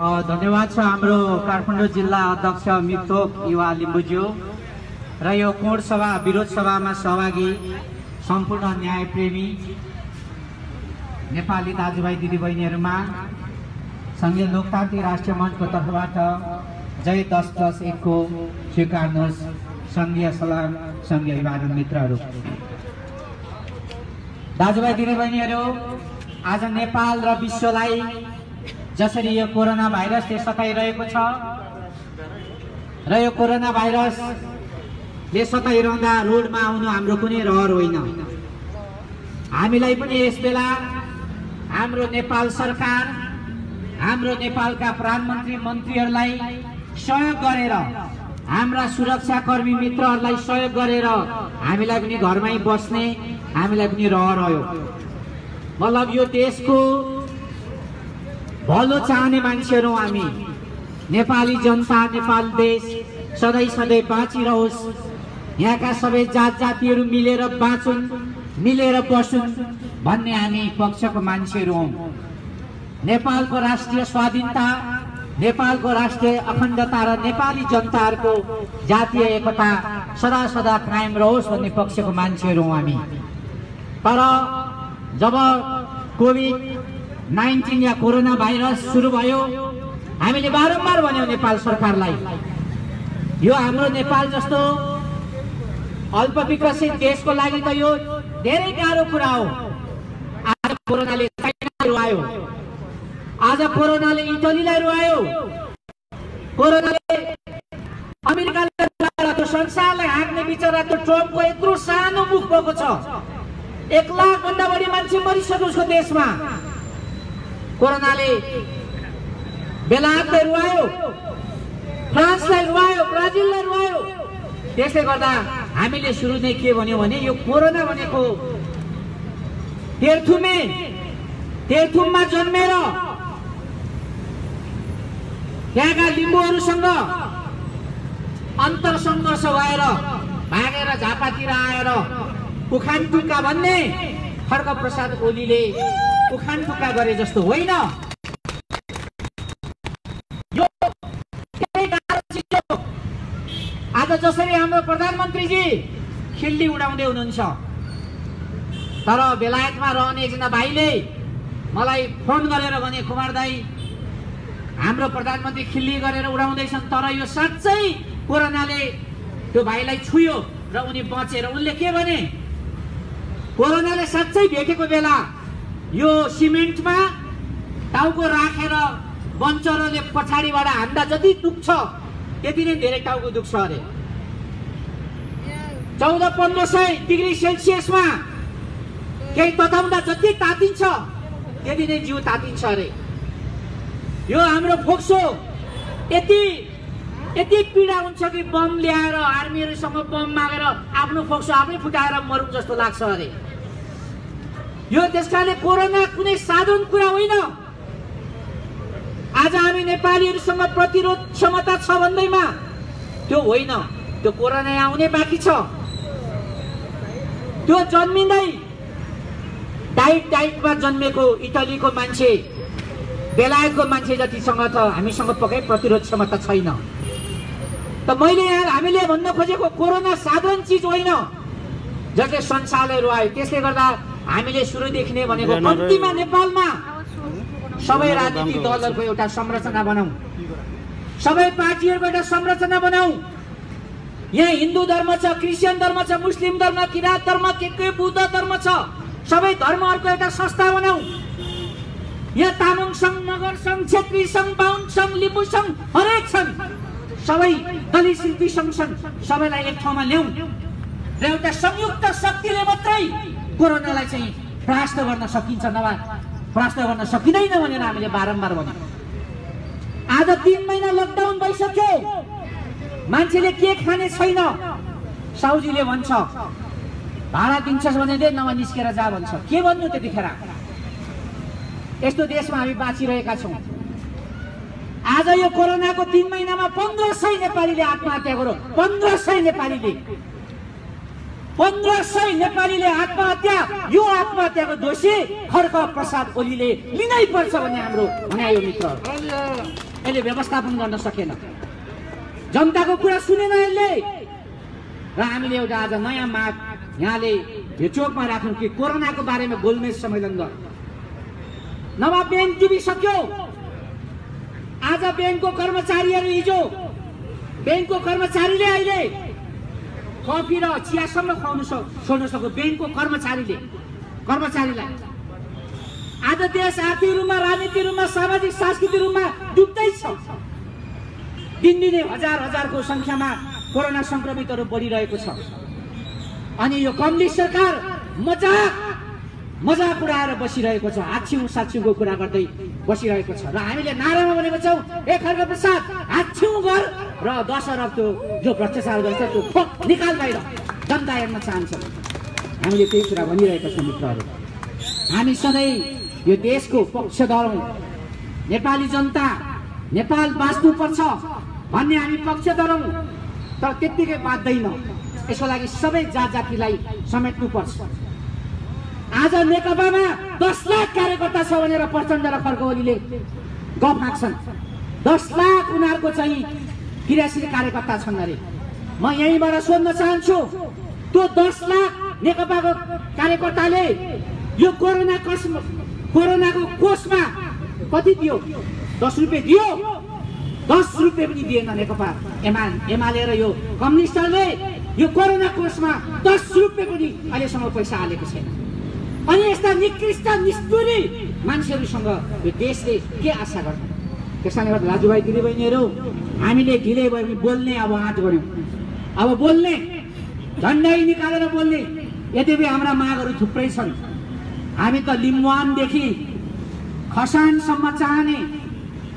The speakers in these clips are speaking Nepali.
धन्यवाद छ हाम्रो काठमाडौँ जिल्ला अध्यक्ष मितोक युवा लिम्बुज्यू र यो कोण सभा विरोध सभामा सहभागी सम्पूर्ण न्यायप्रेमी नेपाली दाजुभाइ दिदीबहिनीहरूमा सङ्घीय लोकतान्त्रिक राष्ट्रिय मञ्चको तर्फबाट जय दस दस एकको स्वीकार्नुहोस् सङ्घीय सलाम सङ्घीय अभिवादन मित्रहरू। दाजुभाइ दिदीबहिनीहरू आज नेपाल र विश्वलाई जसरी यो कोरोना भाइरसले सताइरहेको छ र यो कोरोना भाइरसले सताइरहँदा रोडमा आउनु हाम्रो कुनै रहर होइन। हामीलाई पनि यस बेला हाम्रो नेपाल सरकार हाम्रो नेपालका प्रधानमन्त्री मन्त्रीहरूलाई सहयोग गरेर हाम्रा सुरक्षाकर्मी मित्रहरूलाई सहयोग गरेर हामीलाई पनि घरमै बस्ने हामीलाई पनि रहर रह्यो मतलब यो देशको भलो चाहने मान्छेहरू हामी। नेपाली जनता नेपाल देश सधैँ सधैँ बाँचिरहोस्। यहाँका सबै जात जातिहरू मिलेर बाँचुन् मिलेर बसुन् भन्ने हामी पक्षको मान्छेहरू हौँ। नेपालको राष्ट्रिय स्वाधीनता नेपालको राष्ट्रिय अखण्डता र नेपाली जनताहरूको जातीय एकता सदा सदा कायम रहोस् भन्ने पक्षको मान्छेहरू हौँ हामी। तर जब कोभिड नाइन्टिन या कोरोना भाइरस सुरु भयो। हामीले बारम्बार भन्यौँ नेपाल सरकारलाई यो हाम्रो नेपाल जस्तो अल्प विकसित देशको लागि त यो धेरै गाह्रो कुरा हो। आज कोरोनाले रुवायो। आज कोरोनाले इटलीलाई रुवायो। कोरोनाले त्यो संसारलाई हाँक्ने बिचरा त्यो ट्रम्पको यत्रो सानो मुख भएको छ। एक लाख भन्दा बढी मान्छे मरिसक्यो उसको देशमा। कोरोनाले बेलायतलाई रुवायो फ्रान्सलाई रुवायो ब्राजिललाई रुवायो। त्यसले गर्दा हामीले सुरु नै के भन्यो भने यो कोरोना भनेको तेर्थुमे तेर्थुममा जन्मेर त्यहाँका लिम्बूहरूसँग अन्तर सङ्घर्ष भएर भागेर झापातिर आएर उखान भन्ने खड्ग प्रसाद ओलीले उखान टुक्का गरे जस्तो होइन। आज जसरी हाम्रो प्रधानमन्त्रीजी खिल्ली उडाउँदै हुनुहुन्छ। तर बेलायतमा रहने एकजना भाइले मलाई फोन गरेर भने कुमार दाई हाम्रो प्रधानमन्त्री खिल्ली गरेर उडाउँदैछन् तर यो साँच्चै कोरोनाले त्यो भाइलाई छुयो र उनी बचेर उनले के भने? कोरोनाले साँच्चै भेटेको बेला यो सिमेन्टमा टाउको राखेर बन्चरोले पछाडिबाट हान्दा जति दुख्छ त्यति नै धेरै टाउको दुख्छ अरे। चौध पन्ध्र सय डिग्री सेल्सियसमा केही तताउँदा जति तातिन्छ त्यति नै जिउ तातिन्छ अरे। यो हाम्रो फोक्सो यति यति पीडा हुन्छ कि बम ल्याएर आर्मीहरूसँग बम मागेर आफ्नो फोक्सो आफै फुटाएर मरौँ जस्तो लाग्छ अरे। यो त्यस कारणले कोरोना कुनै साधारण कुरा होइन। आज हामी नेपालीहरूसँग प्रतिरोध क्षमता छ भन्दैमा त्यो होइन त्यो कोरोना आउने बाँकी छ। त्यो जन्मिँदै डाइट डाइटमा जन्मेको इटलीको मान्छे बेलायतको मान्छे जतिसँग त हामीसँग पक्कै प्रतिरोध क्षमता छैन। त मैले यहाँ हामीले भन्न खोजेको कोरोना साधारण चिज होइन जसले संसारलाई रुवायो। त्यसले गर्दा हामीले सुरुदेखि नै भनेको कम्तीमा नेपालमा। सबै राजनीतिक दलहरूको एउटा संरचना बनाऊ। सबै पार्टीहरूको एउटा संरचना बनाऊ। यहाँ हिन्दू धर्म छ क्रिस्चियन धर्म छ मुस्लिम धर्म किराँत धर्म के के बुद्ध धर्म छ सबै धर्महरूको एउटा संस्था बनाऊ। यहाँ तामाङ सङ्घ मगर सङ्घ छेत्री सङ्घ बाहुन सङ्घ लिम्बू सङ्घ हरेक छन् सबै दलित शिल्पी सङ्घ छन् सबैलाई एक ठाउँमा ल्याउँ र एउटा संयुक्त शक्तिले मात्रै कोरोनालाई चाहिँ परास्त गर्न सकिन्छ नभए परास्त गर्न सकिँदैन भनेर हामीले बारम्बार भन्यौँ। आज तिन महिना लकडाउन भइसक्यो। मान्छेले के खाने छैन। साउजीले भन्छ भाडा दिन्छस् भने दे नभए निस्केर जा भन्छ। के भन्नु त्यतिखेर? यस्तो देशमा हामी बाँचिरहेका छौँ। आज यो कोरोनाको तिन महिनामा पन्ध्र सय नेपालीले आत्महत्या गरो पन्ध्र सय नेपालीले। पन्ध्र सय नेपालीले आत्महत्या यो आत्महत्याको दोषी खड्ग प्रसाद ओलीले लिनै पर्छ भन्ने हाम्रो भनाइ हो मित्र। यसले व्यवस्थापन गर्न सकेन। जनताको कुरा सुनेन यसले। र हामीले एउटा आज नयाँ माग यहाँले यो चोकमा राख्नु कि कोरोनाको बारेमा गोलमेज सम्मेलन गर। नभए ब्याङ्क डुबिसक्यो। आज ब्याङ्कको कर्मचारीहरू हिजो ब्याङ्कको कर्मचारीले अहिले कफी र चियासम्म खुवाउनु सक् छोड्न सक्यो ब्याङ्कको कर्मचारीले। कर्मचारीलाई। आज देश आर्थिक रूपमा राजनीतिक रूपमा सामाजिक सांस्कृतिक रूपमा डुब्दैछ दिनदिनै हजार हजारको सङ्ख्यामा कोरोना सङ्क्रमितहरू बढिरहेको छ। अनि यो कम्युनिस्ट सरकार मजाक मजाक उडाएर बसिरहेको छ हाच्छिउ साच्छिउको कुरा गर्दै बसिरहेको छ। र हामीले नारामा भनेको छौँ ए खर्ग प्रसाद हाच्छिउ गर। र दस अरब त्यो जो भ्रष्टाचार गर्छ त्यो फोक निकाल बाहिर जनता हेर्न चाहन्छ। हामीले त्यही कुरा भनिरहेका छौँ मित्रहरू। हामी सधैँ यो देशको पक्षधर नेपाली जनता नेपाल बाँच्नुपर्छ भन्ने हामी पक्षधर तर त्यत्तिकै बाँच्दैन। यसको लागि सबै जात जातिलाई समेट्नुपर्छ आज नेकपामा दस लाख कार्यकर्ता छ भनेर प्रचण्ड र खड्ग ओलीले गफ हाँक्छन् दस लाख उनीहरूको चाहिँ क्रियाशील कार्यकर्ता छन् अरे। म यहीँबाट सोध्न चाहन्छु त्यो दस लाख नेकपाको कार्यकर्ताले यो कोरोना कस कोरोनाको कोषमा कति दियो? दस रुपियाँ दियो? दस रुपियाँ पनि दिएन नेकपा। एमा एमाले र यो कम्युनिस्टहरूले यो कोरोना कोषमा दस रुपियाँ पनि अहिलेसम्म पैसा हालेको छैन। अनि यस्ता निकृष्ट निष्ठुरी मान्छेहरूसँग यो देशले के आशा गर्छ त्यस कारणले गर्दा दाजुभाइ दिदीबहिनीहरू हामीले ढिलै भयो भने बोल्ने अब आँट गऱ्यौँ अब बोल्ने झन्डै निकालेर बोल्ने यद्यपि हाम्रा मागहरू थुप्रै छन् हामी त लिम्बुवानदेखि खसानसम्म चाहने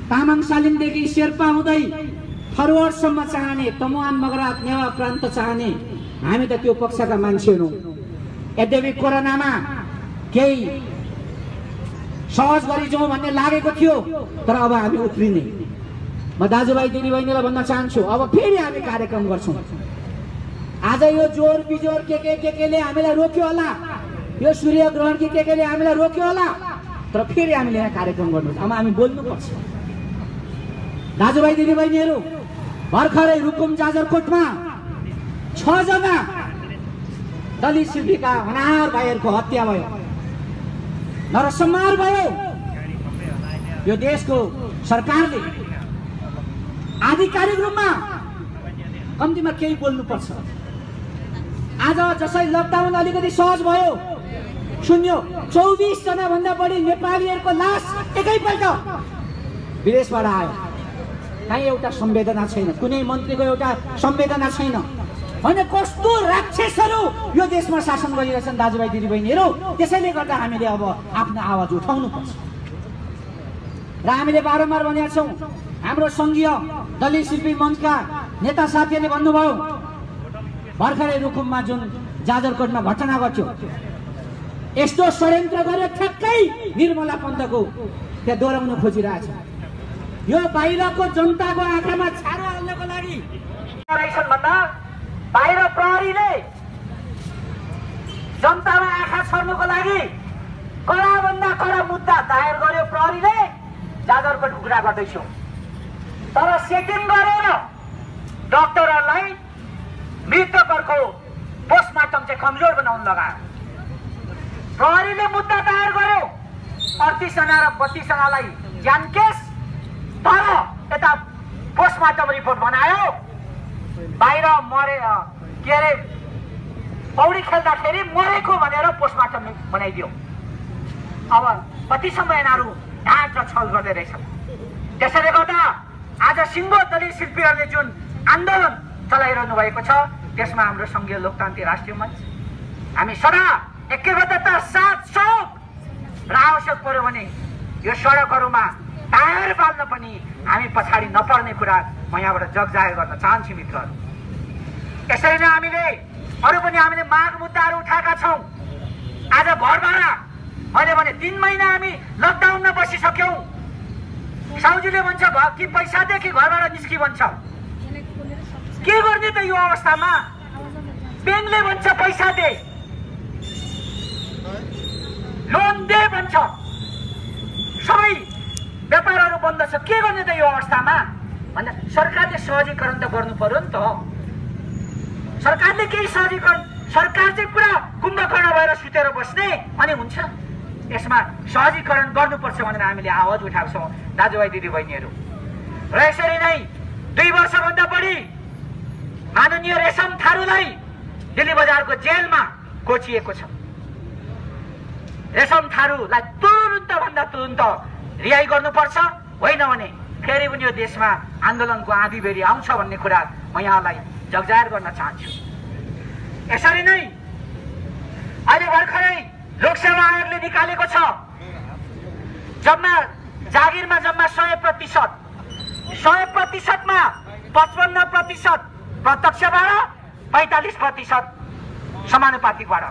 तामाङ सालिमदेखि शेर्पा हुँदै फरवर्डसम्म चाहने तमुवान मगरात नेवा प्रान्त चाहने हामी त त्यो पक्षका मान्छेहरू यद्यपि कोरोनामा केही सहज गरी जाउँ भन्ने लागेको थियो तर अब हामी उत्रिने। म दाजुभाइ दिदीबहिनीलाई भन्न चाहन्छु अब फेरि हामी कार्यक्रम गर्छौँ। आज यो जोर बिजोर के के के केले हामीलाई रोक्यो होला? यो सूर्य ग्रहण कि के केले हामीलाई रोक्यो होला? तर फेरि हामीले यहाँ कार्यक्रम गर्नु अब हामी बोल्नुपर्छ। दाजुभाइ दिदीबहिनीहरू भर्खरै रुकुम जाजरकोटमा छजना दलित शिल्पीका हनार भाइहरूको हत्या भयो। नरसंहार भयो। यो देशको सरकारले आधिकारिक रूपमा कम्तीमा केही बोल्नुपर्छ। आज जसरी लकडाउन अलिकति सहज भयो सुन्यो चौबिसजना भन्दा बढी नेपालीहरूको लास एकैपल्ट विदेशबाट आयो। कहीँ एउटा संवेदना छैन कुनै मन्त्रीको एउटा संवेदना छैन। होइन कस्तो राक्षसहरू यो देशमा शासन गरिरहेछन् दाजुभाइ दिदीबहिनीहरू। त्यसैले गर्दा हामीले अब आफ्नो आवाज उठाउनु पर्छ र हामीले बारम्बार भनेका छौँ हाम्रो सङ्घीय दलित शिल्पी मञ्चका नेता साथीहरूले भन्नुभयो भर्खरै रुकुममा जुन जाजरकोटमा घटना घट्यो यस्तो षड्यन्त्र गरेर ठ्याक्कै निर्मला पन्तको त्यहाँ दोहोऱ्याउन खोजिरहेछ। यो बाहिरको जनताको आँखामा छारो हाल्नको लागि। भन्दा बाहिर प्रहरीले जनतामा आँखा छर्नुको लागि कडाभन्दा कडा मुद्दा दायर गर्यो प्रहरीले जाजरको ढुक्रा गर्दैछु तर सेटिङ गरेर डक्टरहरूलाई मृतकहरूको पोस्टमार्टम चाहिँ कमजोर बनाउनु लगायो प्रहरीले मुद्दा दायर गर्यो। अडतिसजना र बत्तिसजनालाई ज्यान केस तर यता पोस्टमार्टम रिपोर्ट बनायो। बाहिर मरे के अरे पौडी खेल्दाखेरि मरेको भनेर पोस्टमार्टम बनाइदियो। अब कतिसम्म यिनीहरू ढाँट र छल गर्दै रहेछन्। त्यसैले गर्दा आज सिङ्गो दलित शिल्पीहरूले जुन आन्दोलन चलाइरहनु भएको छ त्यसमा हाम्रो सङ्घीय लोकतान्त्रिक राष्ट्रिय मञ्च। हामी सदा एकबद्धता साथ सौक र आवश्यक पर्यो भने यो सडकहरूमा टायर बाल्न पनि हामी पछाडि नपर्ने कुरा म यहाँबाट जगजाहेर गर्न चाहन्छु मित्रहरू यसरी नै हामीले अरू पनि हामीले माग मुद्दाहरू उठाएका छौँ। आज घरबाट मैले भने तिन महिना हामी लकडाउनमा बसिसक्यौँ। साउजीले भन्छ कि पैसादेखि घरबाट निस्कि भन्छ। के गर्ने त यो अवस्थामा? ब्याङ्कले भन्छ पैसा दे। लोन दे भन्छ। सबै व्यापारहरू बन्द छ। के गर्ने त यो अवस्थामा? भन्दा सरकारले सहजीकरण त गर्नु पर्यो नि त सरकारले केही सहजीकरण सरकार चाहिँ पुरा कुम्भकर्ण भएर सुतेर बस्ने अनि हुन्छ। यसमा सहजीकरण गर्नुपर्छ भनेर हामीले आवाज उठाएको छौँ दाजुभाइ दिदीबहिनीहरू। र यसरी नै दुई वर्षभन्दा बढी माननीय रेशम थारूलाई दिल्ली बजारको जेलमा कोचिएको छ। रेशम थारूलाई तुरुन्त भन्दा तुरुन्त रिहाई गर्नुपर्छ होइन भने फेरि पनि यो देशमा आन्दोलनको आँधीबेरी आउँछ भन्ने कुरा म यहाँलाई जगजाहेर गर्न चाहन्छु। यसरी नै अहिले भर्खरै लोकसेवा आयोगले निकालेको छ। जम्मा जागिरमा जम्मा सय प्रतिशत सय प्रतिशतमा पचपन्न प्रतिशत प्रत्यक्षबाट पैँतालिस प्रतिशत समानुपातिकबाट।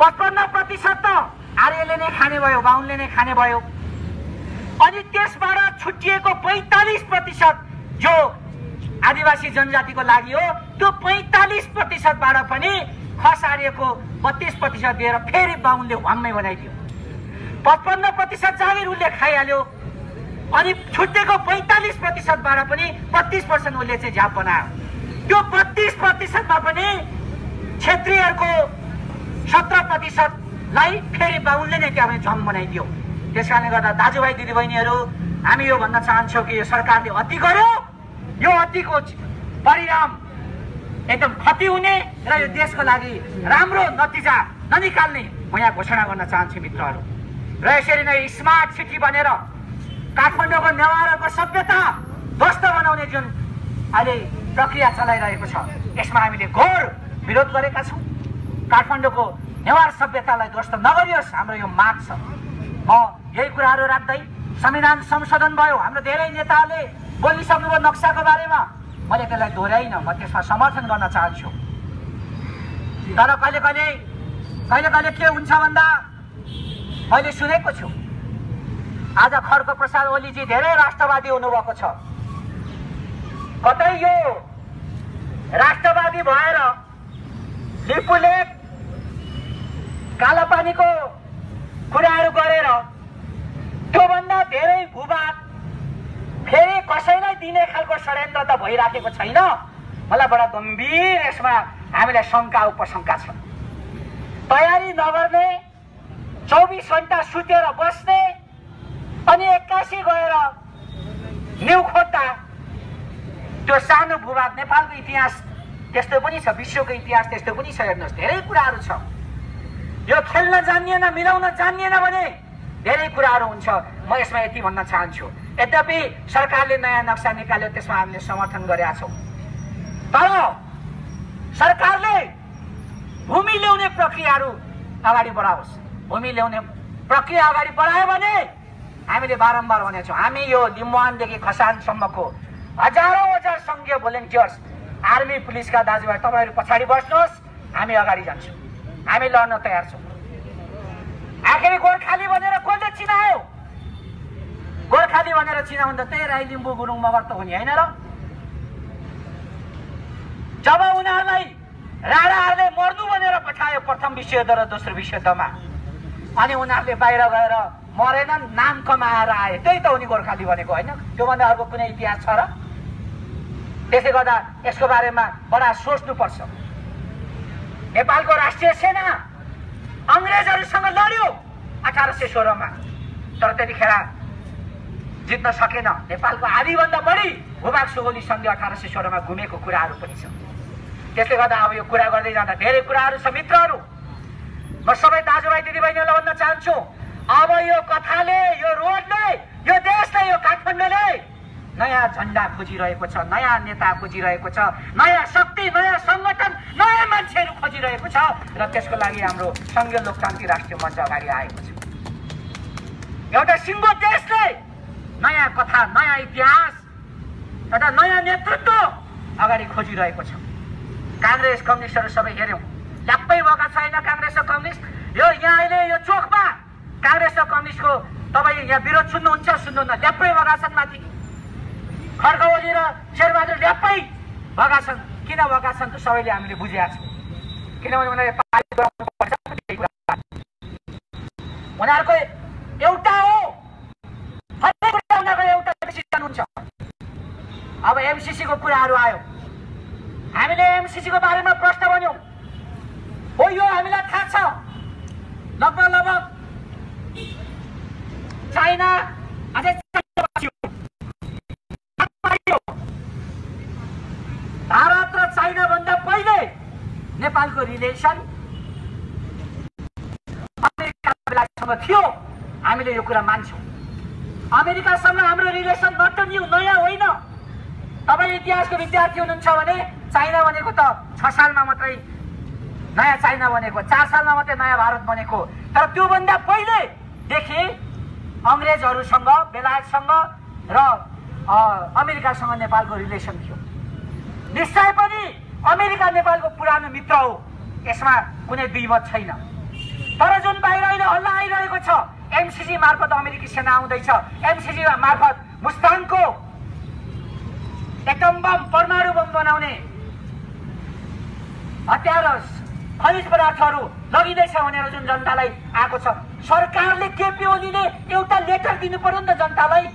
पचपन्न प्रतिशत त आर्यले नै खाने भयो बाहुनले नै खाने भयो। अनि त्यसबाट छुट्टिएको पैँतालिस प्रतिशत जो आदिवासी जनजातिको लागि हो त्यो पैँतालिस प्रतिशतबाट पनि खस आर्यको बत्तिस प्रतिशत दिएर फेरि बाहुनले वाम्मै बनाइदियो। पचपन्न प्रतिशत जागिर उसले खाइहाल्यो अनि छुट्टेको पैँतालिस प्रतिशतबाट पनि बत्तिस पर्सेन्ट उसले चाहिँ झ्याप बनायो। त्यो बत्तिस प्रतिशतमा पनि क्षेत्रीयहरूको सत्र प्रतिशतलाई फेरि बाहुनले नै त्यहाँ झम बनाइदियो। त्यस कारणले गर्दा दाजुभाइ दिदीबहिनीहरू हामी यो भन्न चाहन्छौँ कि यो सरकारले अति गर्यो। यो अतिको परिणाम एकदम क्षति हुने र यो देशको लागि राम्रो नतिजा ननिकाल्ने म यहाँ घोषणा गर्न चाहन्छु मित्रहरू। र यसरी नै स्मार्ट सिटी बनेर काठमाडौँको नेवारको सभ्यता ध्वस्त बनाउने जुन अहिले प्रक्रिया चलाइरहेको छ यसमा हामीले घोर विरोध गरेका छौँ। काठमाडौँको नेवार सभ्यतालाई ध्वस्त नगरियोस् हाम्रो यो माग छ। म यही कुराहरू राख्दै संविधान संशोधन भयो। हाम्रो धेरै नेताहरूले बोलिसक्नुभयो नक्साको बारेमा। मैले त्यसलाई दोहोऱ्याइनँ म त्यसमा समर्थन गर्न चाहन्छु। तर कहिले कहिले कहिले कहिले के हुन्छ भन्दा मैले सुनेको छु। आज खड्ग प्रसाद ओलीजी धेरै राष्ट्रवादी हुनुभएको छ। कतै यो राष्ट्रवादी भएर लिपुलेक कालापानीको कुराहरू गरेर त्योभन्दा धेरै भूभाग फेरि कसैलाई दिने खालको षड्यन्त्र त भइराखेको छैन। मलाई बडा गम्भीर यसमा हामीलाई शङ्का उपशङ्का छ। तयारी नगर्ने चौबिस घन्टा सुतेर बस्ने अनि एक्कासी गएर न्यु खोज्दा त्यो सानो भूभाग नेपालको इतिहास त्यस्तो पनि छ विश्वको इतिहास त्यस्तो पनि छ हेर्नुहोस् धेरै कुराहरू छ। यो खेल्न जानिएन मिलाउन जानिएन भने धेरै कुराहरू हुन्छ। म यसमा यति भन्न चाहन्छु। यद्यपि सरकारले नयाँ नक्सा निकाल्यो त्यसमा हामीले समर्थन गरेका छौँ। तर सरकारले भूमि ल्याउने प्रक्रियाहरू अगाडि बढाओस्। भूमि ल्याउने प्रक्रिया अगाडि बढायो भने हामीले बारम्बार भनेको छौँ हामी यो लिम्बुवानदेखि खसानसम्मको हजारौँ हजार सङ्घीय भोलिन्टियर्स आर्मी पुलिसका दाजुभाइ तपाईँहरू पछाडि बस्नुहोस्। हामी अगाडि जान्छौँ। हामी लड्न तयार छौँ। आखिरी गोर्खाली भनेर कसले चिनायो? गोर्खाली भनेर चिनाउनु त त्यही राई लिम्बू गुरुङ मगर त हुने होइन र। जब उनीहरूलाई राणाहरूले मर्नु भनेर पठायो प्रथम विश्वयुद्ध र दोस्रो विश्वयुद्धमा अनि उनीहरूले बाहिर गएर मरेनन् नाम कमाएर आए। त्यही त हो नि गोर्खाली भनेको होइन। त्योभन्दा अर्को कुनै इतिहास छ र? त्यसले गर्दा यसको बारेमा बडा सोच्नुपर्छ। नेपालको राष्ट्रिय सेना अङ्ग्रेजहरूसँग लड्यो। अठार सय सोह्रमा। तर त्यतिखेर जित्न सकेन। नेपालको आधीभन्दा बढी भूभाग सुगोली सन्धि अठार सय सोह्रमा घुमेको कुराहरू पनि छ त्यसले गर्दा अब यो कुरा गर्दै जाँदा धेरै कुराहरू छ मित्रहरू। म सबै दाजुभाइ दिदीबहिनीहरूलाई भन्न चाहन्छु अब यो कथाले यो रोडले यो देशले यो काठमाडौँले नयाँ झन्डा खोजिरहेको छ नयाँ नेता खोजिरहेको छ नयाँ शक्ति नयाँ सङ्गठन नयाँ मान्छेहरू खोजिरहेको छ र त्यसको लागि हाम्रो सङ्घीय लोकतान्त्रिक राष्ट्रिय मञ्च अगाडि आएको छ। एउटा सिङ्गो देशले नयाँ कथा नयाँ इतिहास एउटा नयाँ नेतृत्व अगाडि खोजिरहेको छ। काङ्ग्रेस कम्युनिस्टहरू सबै हेऱ्यौँ। ल्याप्पै भएका छैन काङ्ग्रेस र कम्युनिस्ट। यो यहाँ अहिले यो चोकमा काङ्ग्रेस र कम्युनिस्टको तपाईँ यहाँ विरोध सुन्नुहुन्छ सुन्नुहुन्न। ल्याप्पै भएका छन् माथि। ओली र शेरबहादुर ल्याप्पै भएका छन् किन भएका छन् त सबैले हामीले बुझेका छौँ। किनभने उनीहरूले। उनीहरूको एउटा हो। हरेक कुरा अब एमसिसीको कुराहरू आयो। हामीले एमसिसीको बारेमा प्रश्न बन्यौँ हो यो हामीलाई थाहा छ। लगभग लगभग चाइना अझै नेपालको रिलेसन अमेरिकाको बेलासम्म थियो हामीले यो कुरा मान्छौँ। अमेरिकासँग हाम्रो रिलेसन नट न्यू नयाँ होइन। तपाईँ इतिहासको विद्यार्थी हुनुहुन्छ भने चाइना भनेको त छ सालमा मात्रै नयाँ चाइना बनेको चार सालमा मात्रै नयाँ भारत बनेको तर त्योभन्दा पहिलेदेखि अङ्ग्रेजहरूसँग बेलायतसँग र अमेरिकासँग नेपालको रिलेसन थियो। निश्चय पनि अमेरिका नेपालको पुरानो मित्र हो। यसमा कुनै दुईमत छैन। तर जुन बाहिर अहिले हल्ला आइरहेको छ एमसिसी मार्फत अमेरिकी सेना आउँदैछ। एमसिसी मार्फत मुस्ताङको एटम बम परमाणु बम बनाउने हतियार खनिज पदार्थहरू लगिँदैछ भनेर जुन जनतालाई आएको छ। सरकारले केपी ओलीले एउटा लेटर दिनु पर्यो नि त जनतालाई।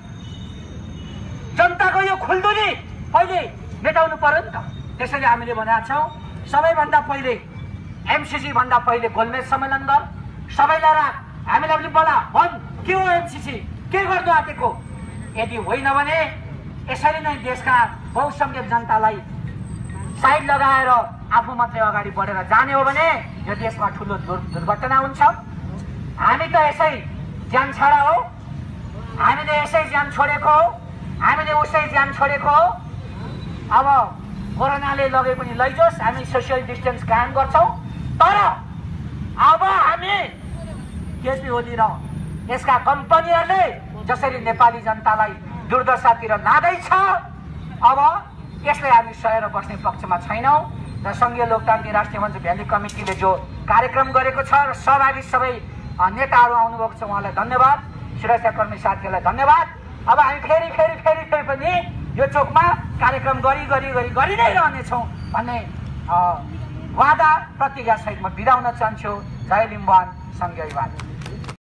जनताको यो खुल्दुली पहिले मेटाउनु पर्यो नि त। त्यसैले हामीले भनेका छौँ सबैभन्दा पहिले एमसिसी भन्दा पहिले गोलमेज सम्मेलन गर। सबैलाई राख। हामीलाई पनि बोला। भन् के हो एमसिसी के गर्नु आँटेको? यदि होइन भने यसरी नै देशका बहुसङ्ख्यक जनतालाई साइड लगाएर आफू मात्रै अगाडि बढेर जाने हो भने यो देशमा ठुलो दुर् दुर्घटना हुन्छ। हामी त यसै ज्यान छाडा हो। हामीले यसै ज्यान छोडेको हो। हामीले उसै ज्यान छोडेको हो। अब कोरोनाले लगे पनि लैजोस् हामी सोसियल डिस्टेन्स कायम गर्छौँ। तर अब हामी केपी ओली र यसका कम्पनीहरूले जसरी नेपाली जनतालाई दुर्दशातिर लाँदैछ अब यसलाई हामी सहेर बस्ने पक्षमा छैनौँ र सङ्घीय लोकतान्त्रिक राष्ट्रिय मञ्च भ्याली कमिटीले जो कार्यक्रम गरेको छ र सहभागी सबै नेताहरू आउनुभएको छ उहाँलाई धन्यवाद। सुरक्षाकर्मी साथीहरूलाई धन्यवाद। अब हामी फेरि फेरि फेरि फेरि पनि यो चोकमा कार्यक्रम गरी गरी गरी गरि नै रहनेछौँ भन्ने वादा प्रतिज्ञासहित म बिदा हुन चाहन्छु। जय लिम्बान सङ्घीय